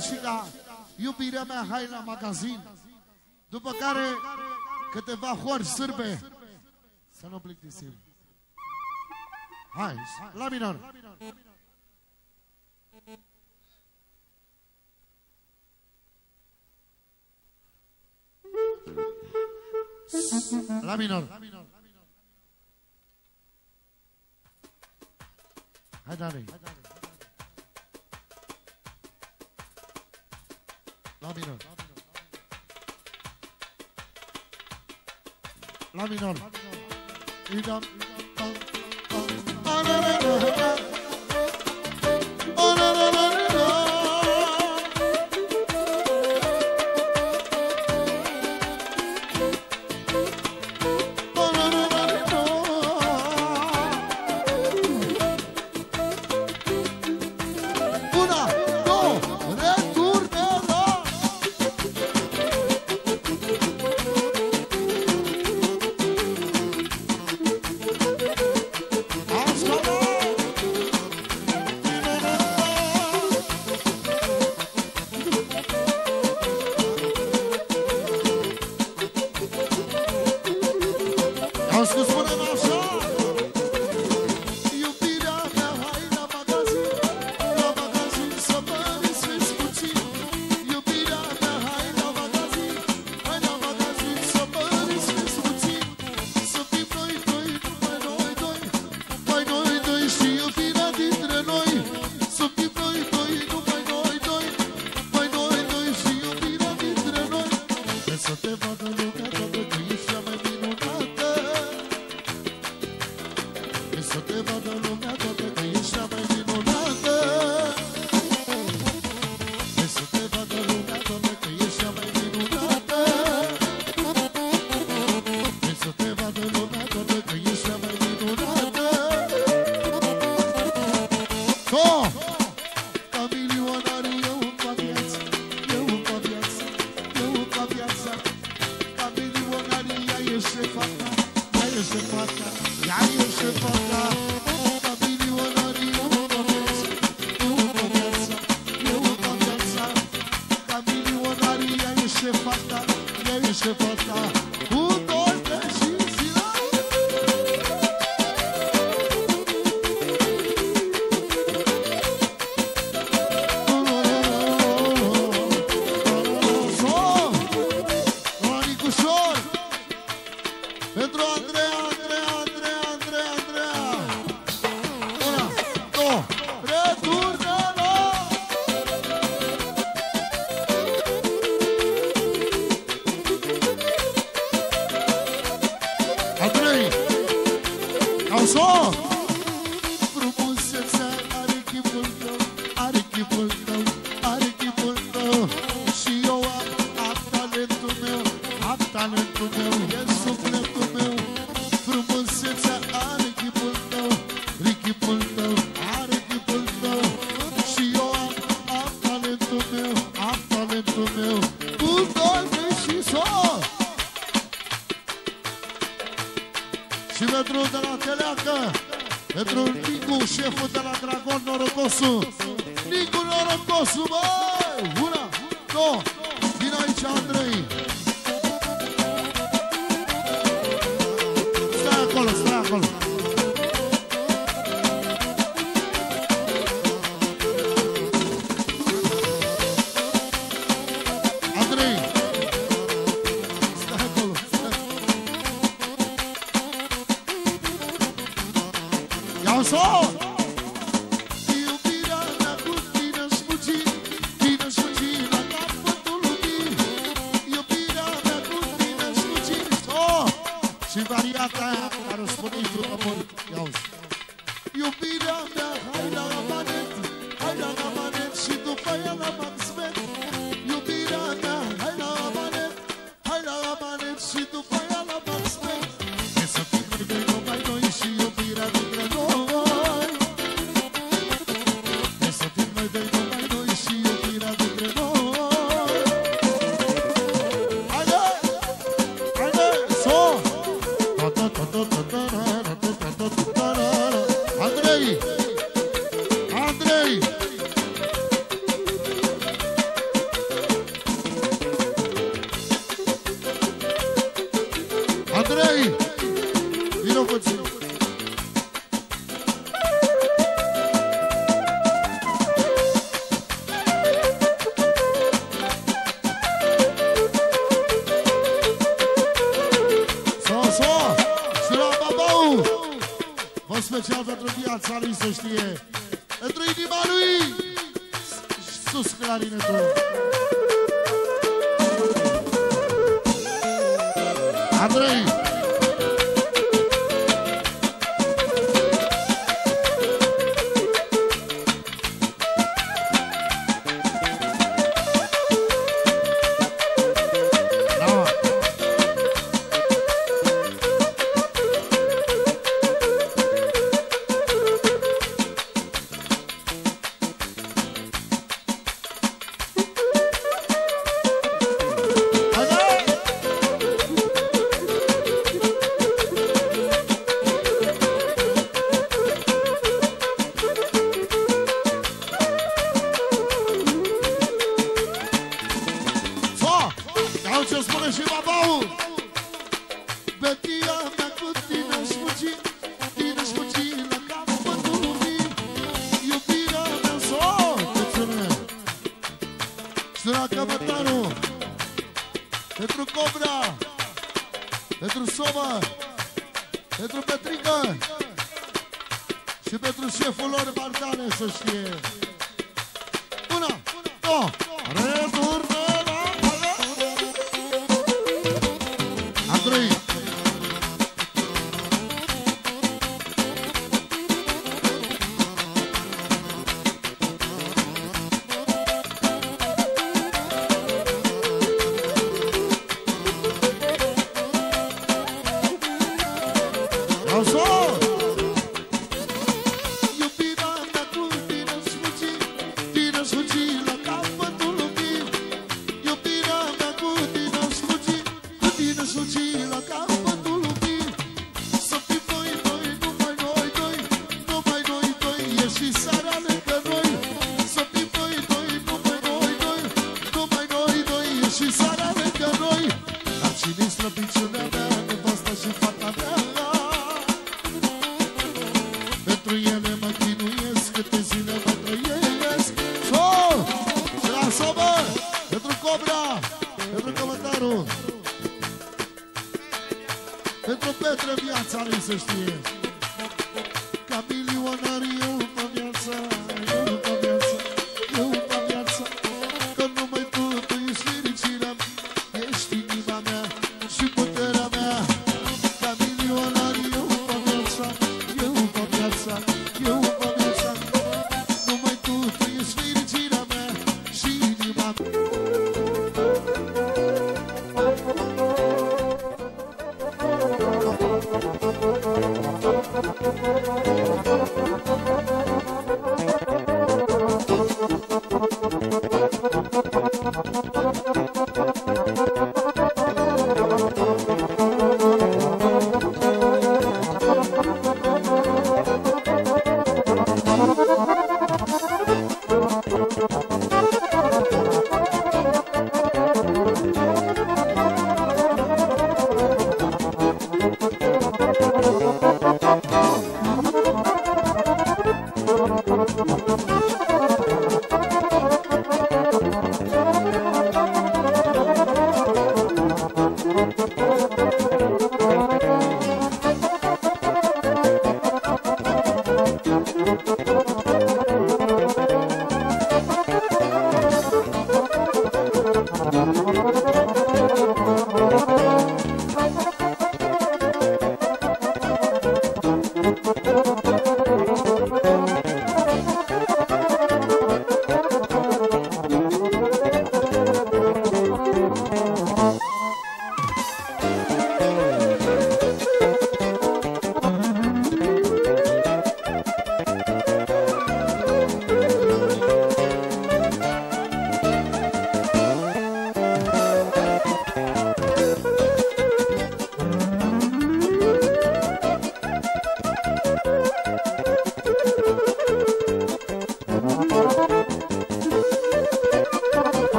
și la iubirea mea hai la magazin. După care câteva hori sârbe. Să nu plictisim. Hai, la minor. La minor. La minor. Hai, Dani. Hai, Dani. La minor. La minor. La minor. La minor. 수.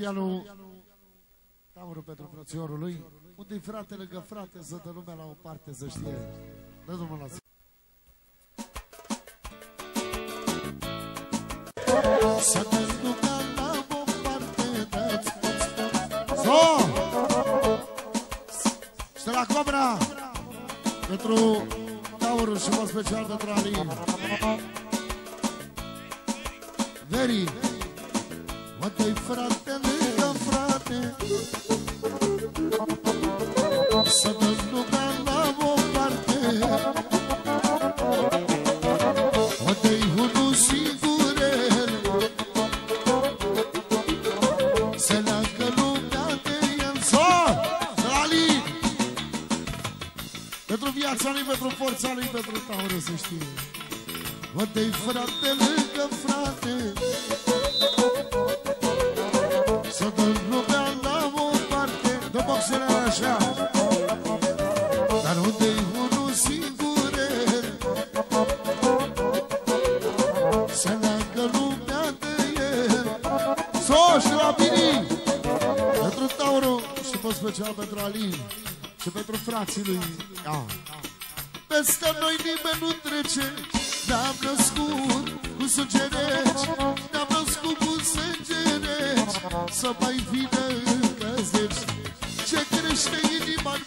Și melodia lui Taurul pentru frățiorul lui. Unde-i frate lângă frate, să dă lumea la o parte, să știe. Dă drumul la Să te ducă la o parte, dă-ți So! Și la Cobra pentru Taurul și mă special pentru Alin. Taură, să știe Mă-i frate lângă frate așa. Dar unde-i unul singur? Să leagă lumea de el. So și la Bini Pentru Tauro și pe special pentru Alin Și pentru frații lui. Ia. Peste noi nimeni nu trece. Ne-am născut cu sânge reci Ne-am născut cu sânge reci Să mai vină încă zeci ce crește inima în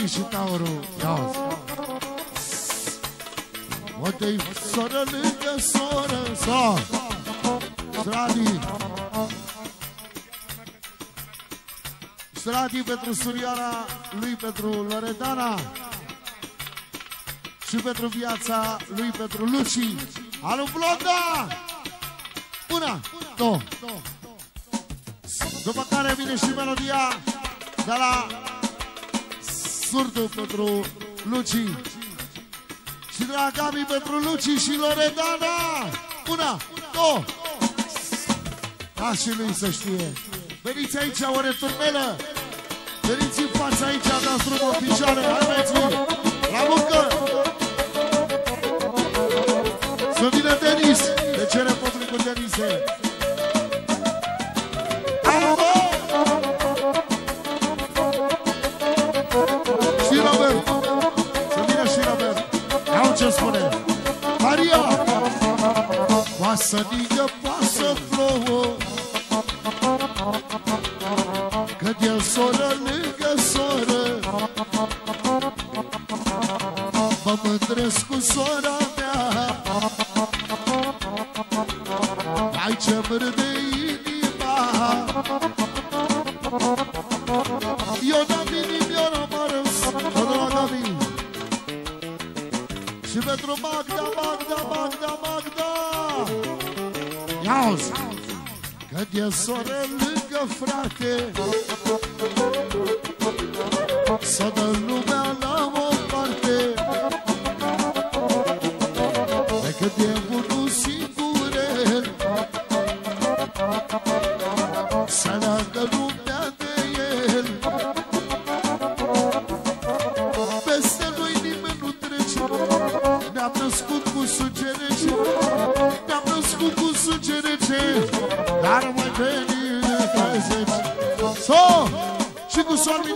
pentru Ali și Tauru. Ia O te soră lângă soră, so. Stradi. Stradi pentru surioara lui, pentru Loredana. Și pentru viața lui, pentru Luci. Alu Blonda! Una, două. După care vine și melodia de la surdu pentru Luci și de la Gabi pentru Luci și Loredana. Una, două. Da și lui să știe. Veniți aici, o returnelă. Veniți în fața aici, dați drumul în picioare. Haideți, la muncă. Să vină Denis. De cere publicul Denise. Să ningă, pasă, plouă. Când e soră lângă soră Mă mândresc cu sora E soră lângă frate. Să dă lumea la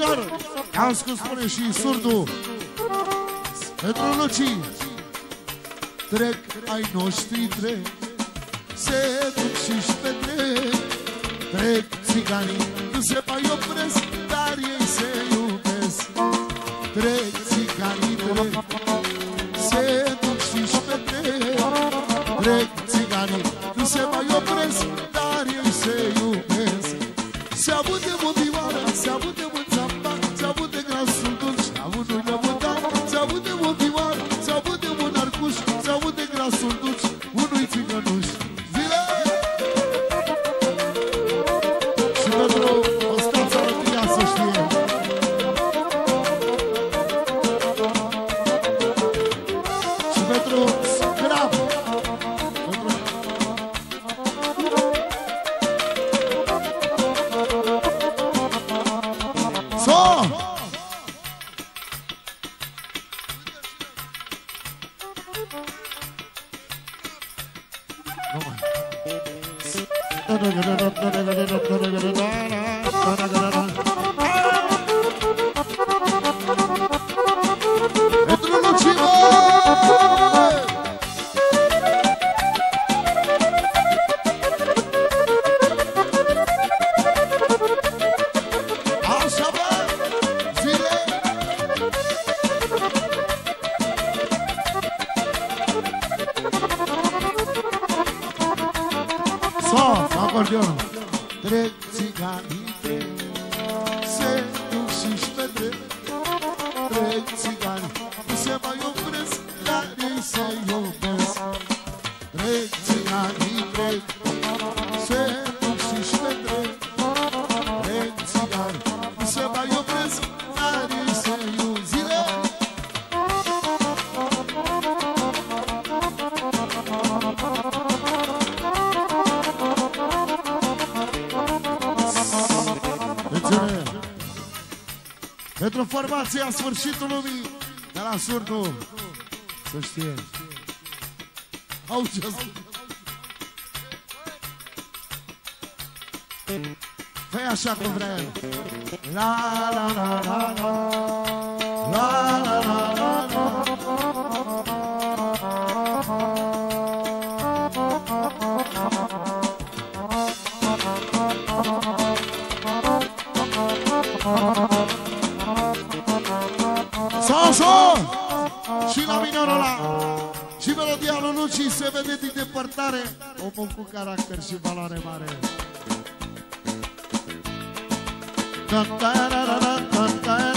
Iar, am cum spune și surdul Pentru Luci Trec ai noștri trec. Se duc și-și petrec Trec țiganii, nu se mai opresc. bogăția sfârșitul lumii de la surdul. Să știe. Au ce Fă așa cum vrei. La la la la la la la la la genul ăla Și melodia lui Luci se vede din depărtare Omul cu caracter și valoare mare Da, da, da, da, da, da, da.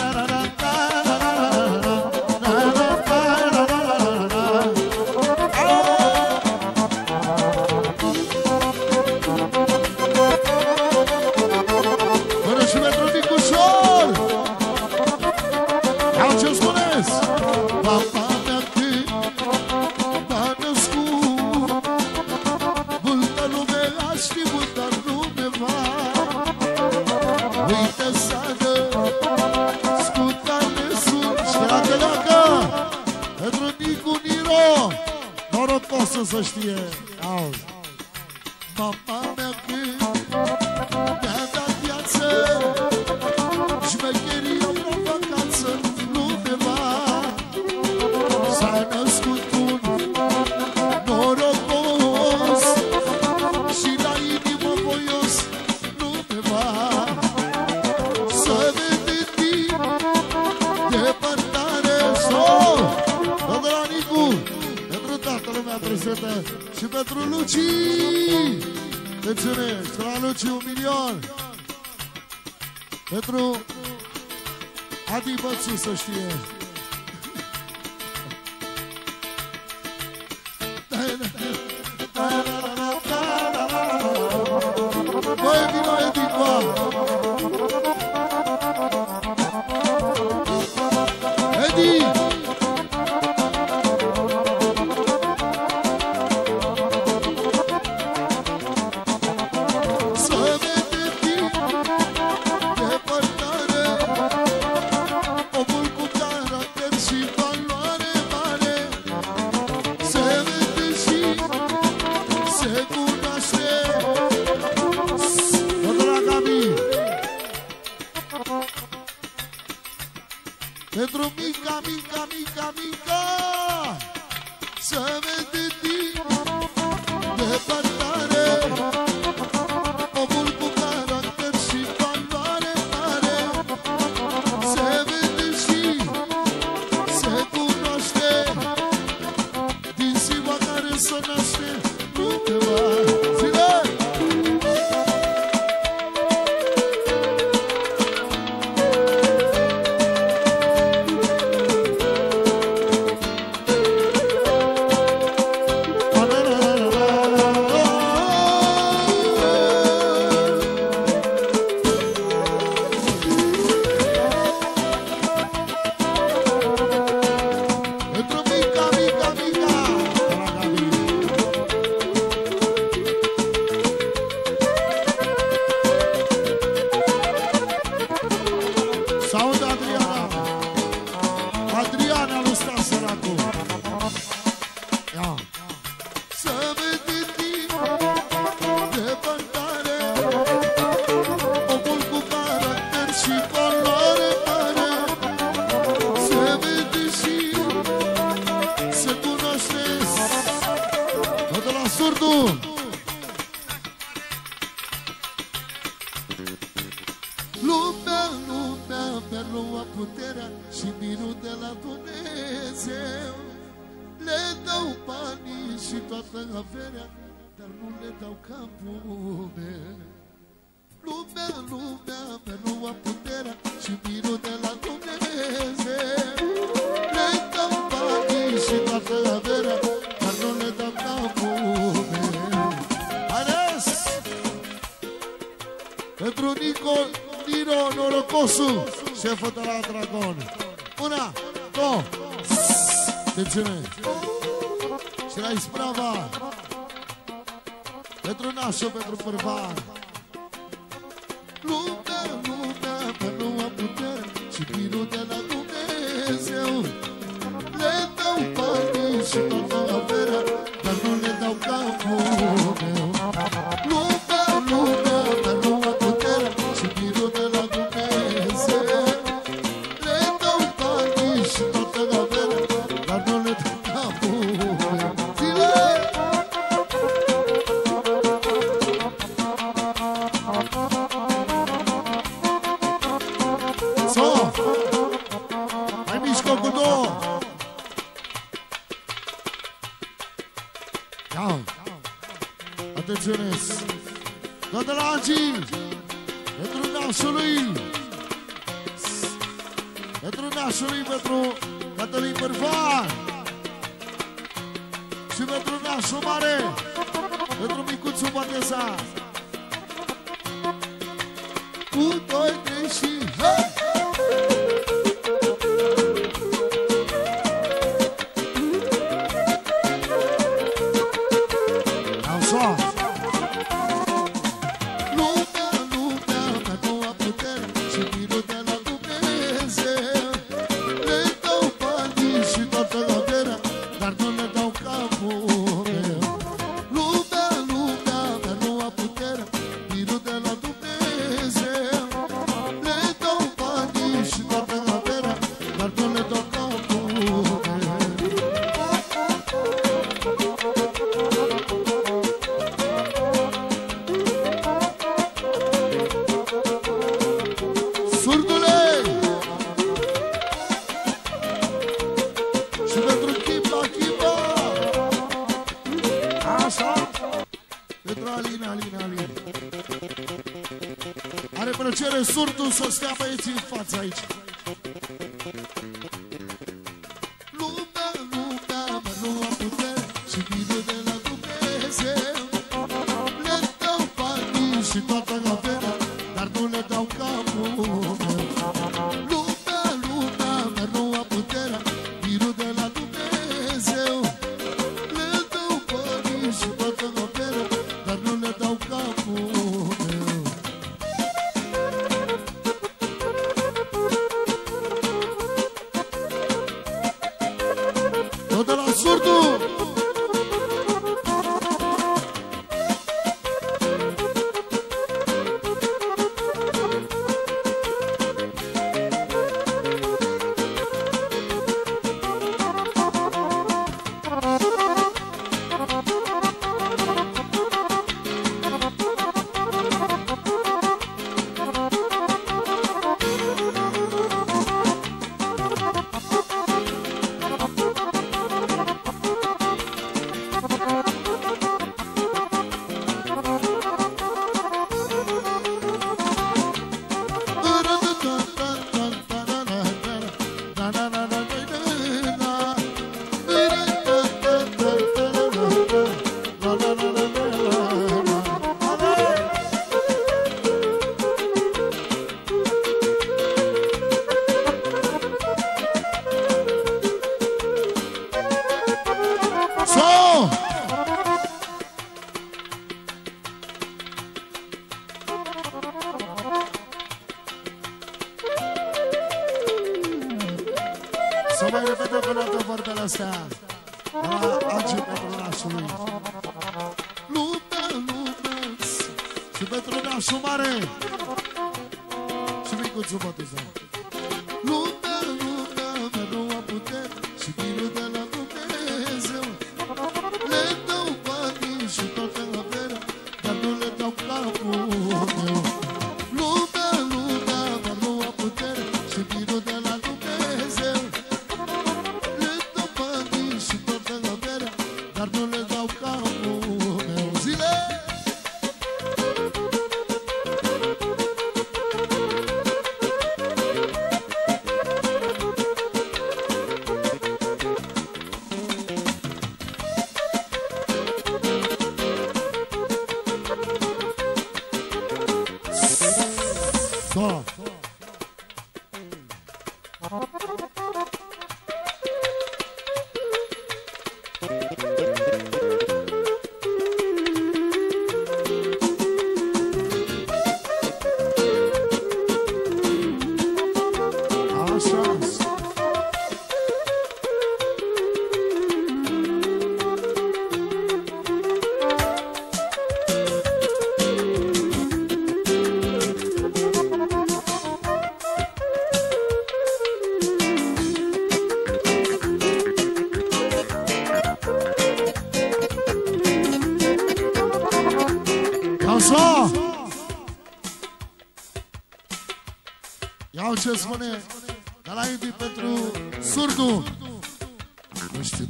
Iată, și pentru Luci! Mulțumesc! La Luci un milion! Pentru Adi Bățu să știe! Pentru Nico, Nino, norocosul, șeful de la Dragon. Una, două, atențiune. Și la isprava. Pentru nașul, pentru bărban. Lume, lume, pe lumea putere și vinul la Dumnezeu. Le dau banii și toată averea, dar nu le dau capul.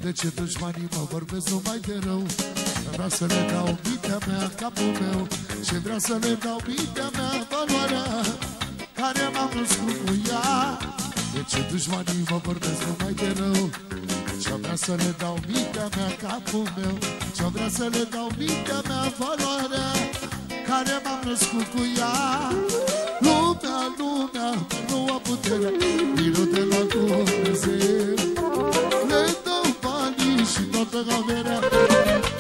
de ce dușmanii mă vorbesc numai de rău? Vreau să le dau mintea mea, capul meu. Și vreau să le dau mintea mea, valoarea Care m-am născut cu ea? De ce dușmanii mă vorbesc numai de rău? Și-o vrea să le dau mintea mea, capul meu? Și-o vrea să le dau mintea mea, valoarea Care m-am născut cu ea? Lumea, lumea, nu a putere Vinul de la Dumnezeu. si Εσύ το πεγαδέρα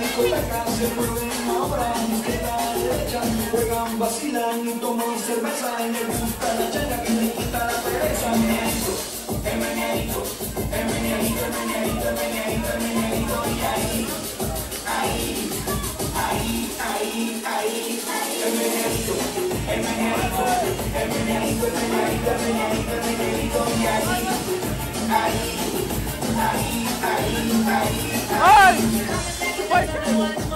discoteca se mueven ahora derecha Juegan, y toman cerveza Y les gusta la que les quita la pereza Meneadito, el meneadito, el meneadito, el meneadito, el meneadito, el Y ahí, ahí, ahí, ahí, ahí El meneadito, el meneadito, el meneadito, el meneadito, el meneadito, el Y ahí, ahí, ahí, ahí, ahí, ahí Hey!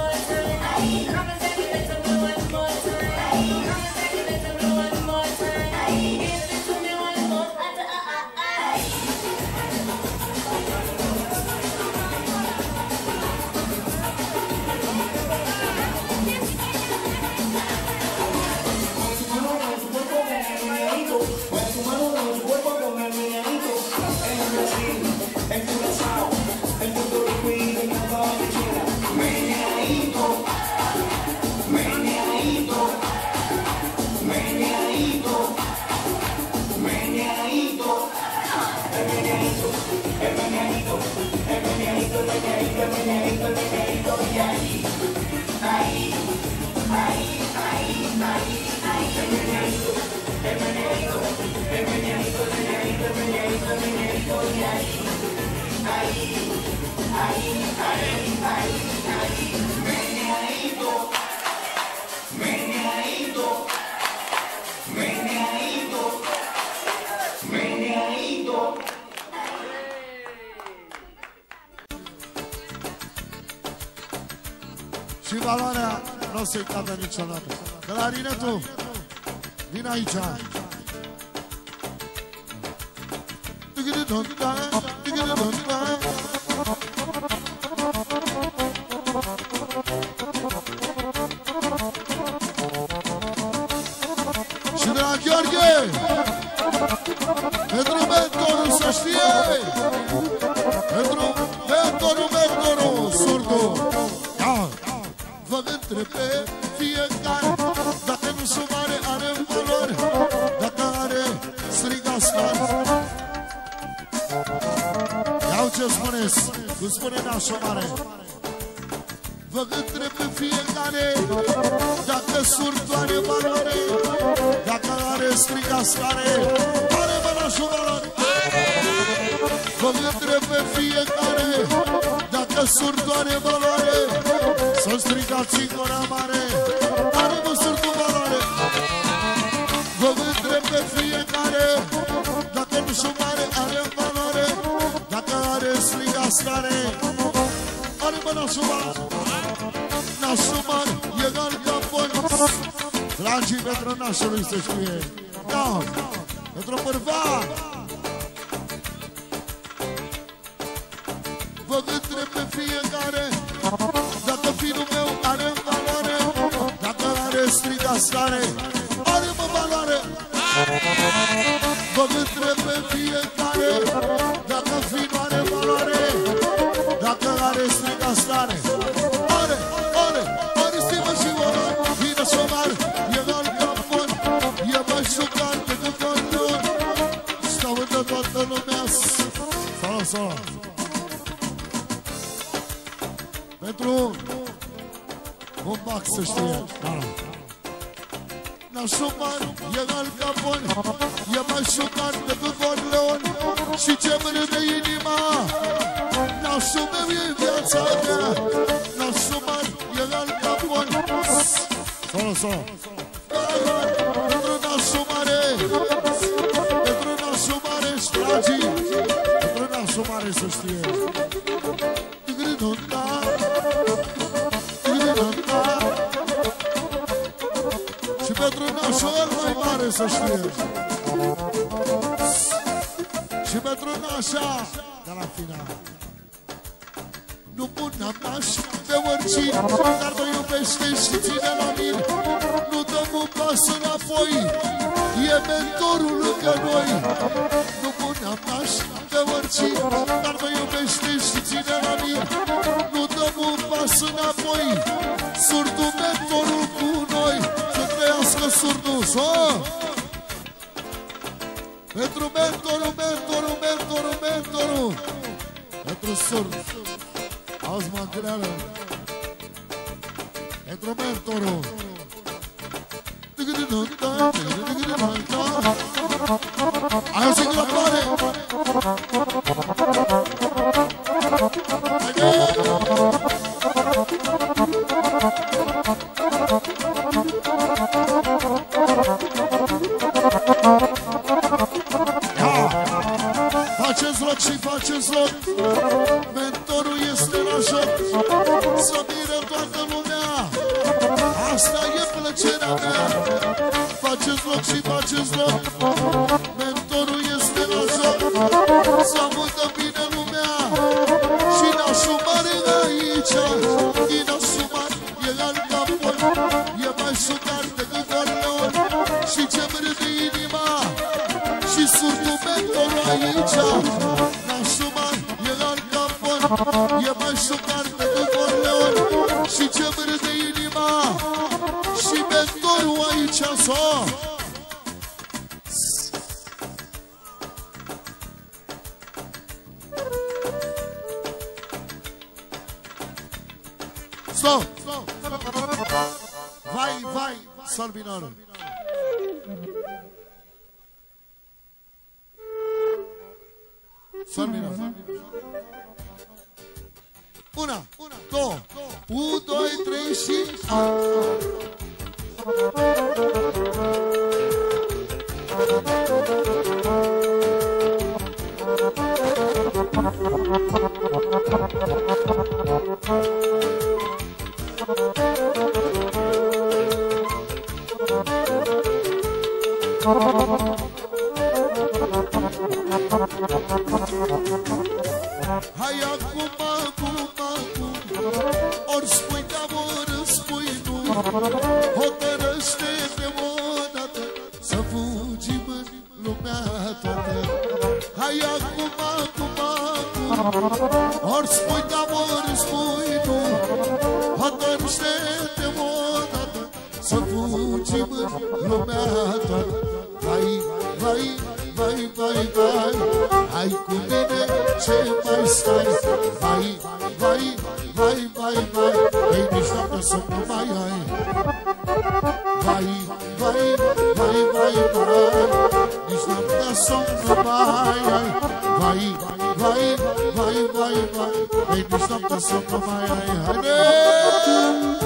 Ay, ay, ay. se cade niciodată. Clarinetul, vin aici. Digididon, da, digididon, da. Cum spune nașul mare Vă întrebe fiecare Dacă surd are valoare Dacă are, striga stare Are mă nașul valori Vă întrebe fiecare Dacă surd are valoare să strigați în gura mare Are măsuri valoare? Vă întreb pe fiecare Are mă nasul mare Nasul mare, egal ca bănuț Dragii pentru nașului să știe Da, pentru bărbat Vă întreb pe fiecare Dacă finul meu are valoare Dacă are striga stare Are mă valoare Vă întreb pe pentru nașul mai mare să știe. Și pentru nașa De la final. Nu pun naș pe oricine Dar mă iubește și ține la mine. Nu dăm un pas înapoi E mentorul lângă noi. Nu pun naș pe oricine Dar mă iubește și ține la mine. Nu dăm un pas înapoi Surdul mentorul cu noi Să trăiască surdul oh! Pentru mentorul, mentorul, mentorul, mentorul Pentru surd Auzi mă greală Pentru mentorul Ai o singură floare Faceți loc și faceți loc. Mentorul este la joc. Să mire toată lumea. Asta e plăcerea mea. Faceți loc și lumehatan Vay vay vay vay vay Ay kumine şey maistay Vay vay vay vay vay Hey nişnata soktu vay ay Vay vay vay vay vay Nişnata soktu vay ay Vay vay vay vay vay Hey nişnata soktu vay ay Hadi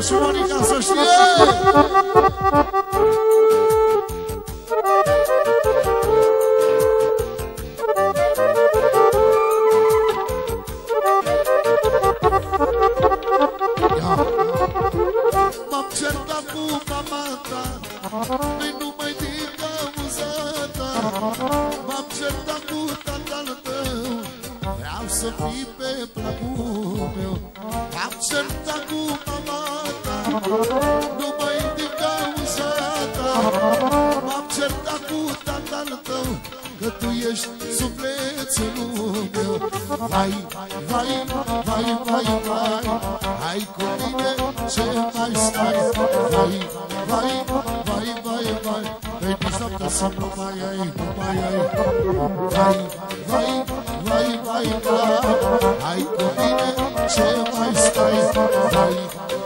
și Monica să știe! Așa numai ai, numai ai Vai, vai, vai, vai, vai cu mine ce mai stai? Vai,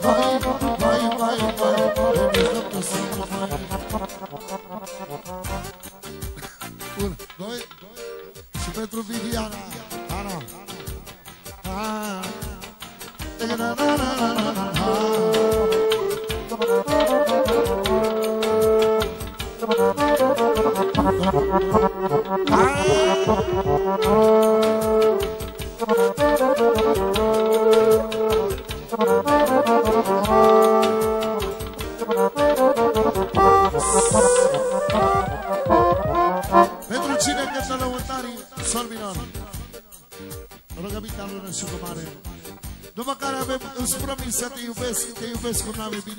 vai, vai, vai, vai Pe mine tu să numai Un, doi, și pentru Viviana. Ana. Ah, na na na na na na. Pentru cine cântă lăutarii, sol minor. Rugămintea lui Nășucu Mare. După care avem, îți promis să te iubesc, te iubesc cum n-am iubit